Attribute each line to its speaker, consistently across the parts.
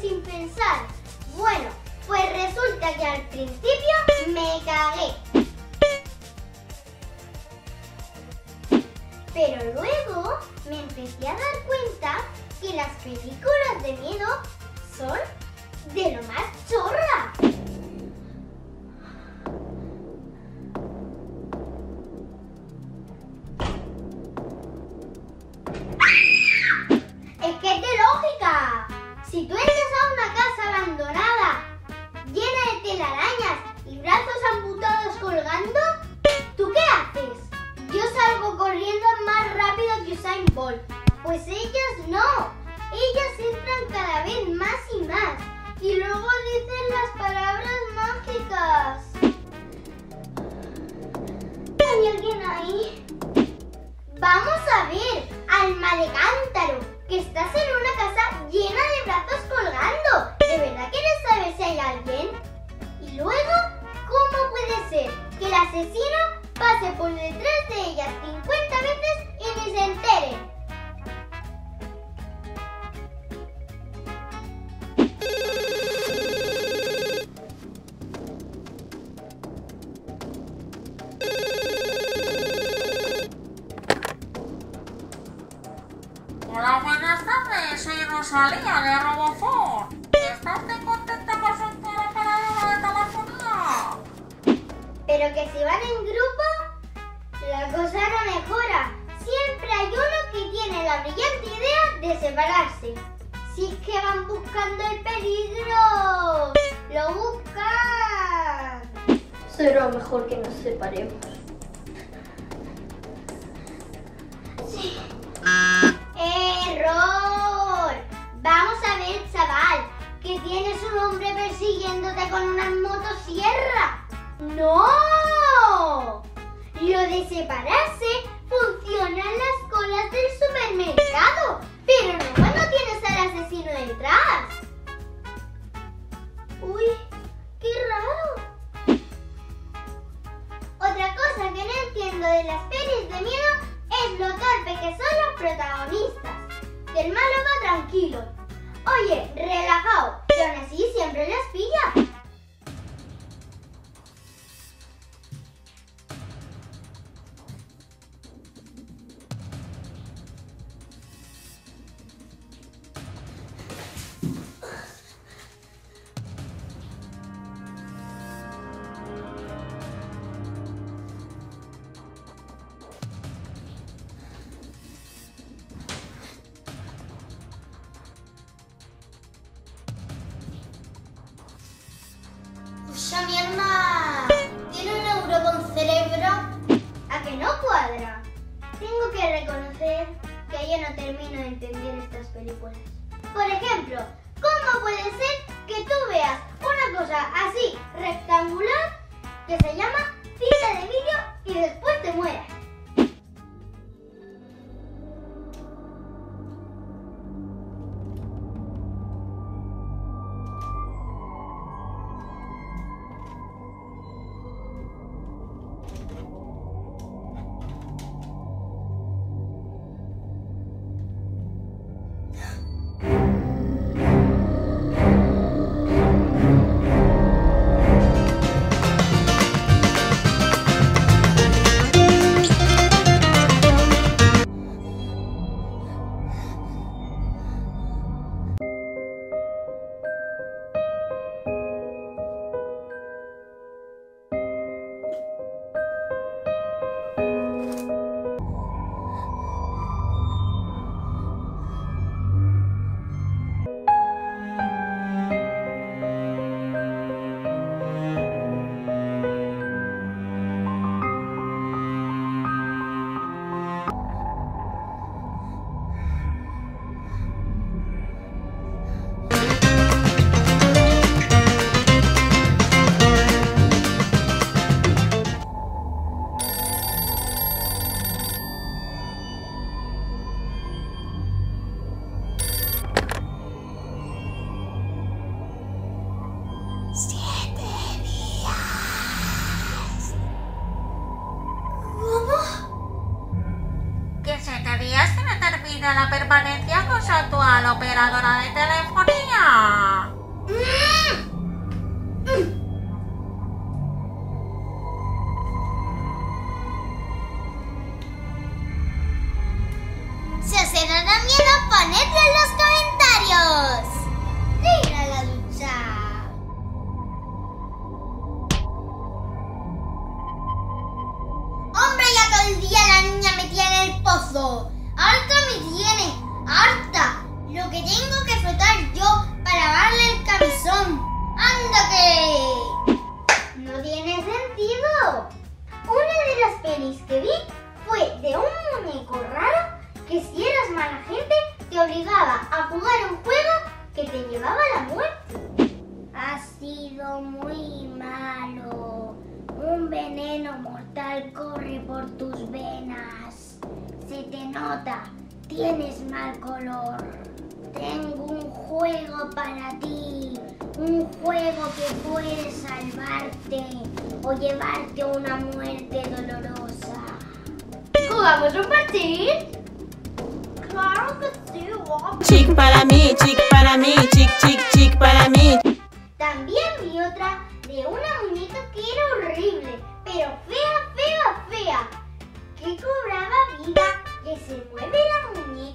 Speaker 1: sin pensar. Bueno, pues resulta que al principio me cagué. Pero luego me empecé a dar cuenta que las películas de miedo son de lo más chulo. Vamos a ver, alma de cántaro, que estás en una casa llena de brazos colgando. ¿De verdad quieres saber si hay alguien? Y luego, ¿cómo puede ser que el asesino pase por detrás de ellas
Speaker 2: Hola, buenas tardes. Soy Rosalía de Robofon. ¿Está usted contenta con su operadora de telefonía?
Speaker 1: Pero que si van en grupo, la cosa no mejora. Siempre hay uno que tiene la brillante idea de separarse. Si es que van buscando el peligro, lo buscan.
Speaker 3: Será mejor que nos separemos.
Speaker 1: Con una motosierra. ¡No! Lo de separarse Tengo que reconocer que yo no termino de entender estas películas. Por ejemplo, ¿cómo puede ser que tú veas una cosa así rectangular que se llama
Speaker 2: termina la permanencia su actual operadora de telefonía.
Speaker 1: único raro que si eras mala gente te obligaba a jugar un juego que te llevaba a la muerte.
Speaker 4: Has sido muy malo. Un veneno mortal corre por tus venas. Se te nota. Tienes mal color. Tengo un juego para ti. Un juego que puede salvarte o llevarte a una muerte dolorosa.
Speaker 1: ¿Jugamos un partido? Claro que sí, guapo.
Speaker 5: Chic para mí, chic para mí, chic, chic, chic para mí.
Speaker 1: También vi otra de una muñeca que era horrible, pero fea, fea, fea, que cobraba vida, que se mueve la muñeca,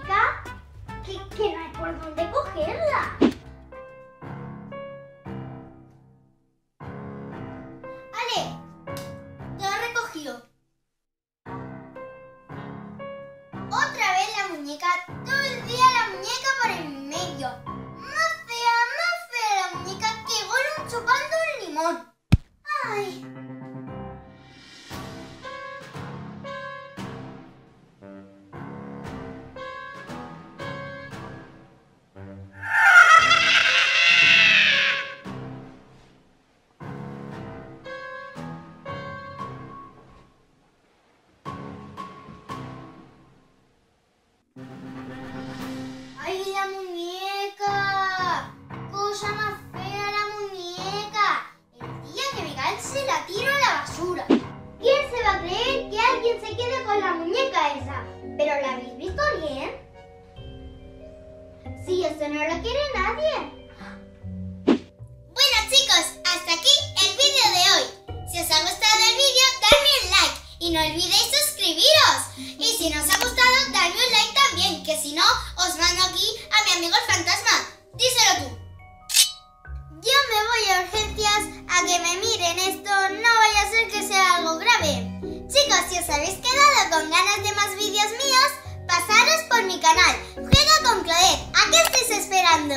Speaker 1: os habéis quedado con ganas de más vídeos míos, pasaros por mi canal. Juega con Claudette, ¿a qué estáis esperando?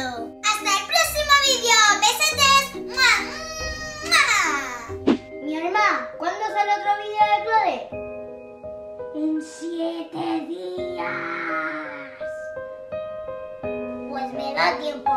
Speaker 1: ¡Hasta el próximo vídeo! ¡Besetes! ¡Mua! ¡Mua! Mi hermana, ¿cuándo sale otro vídeo de Claudette?
Speaker 4: En siete días. Pues me da tiempo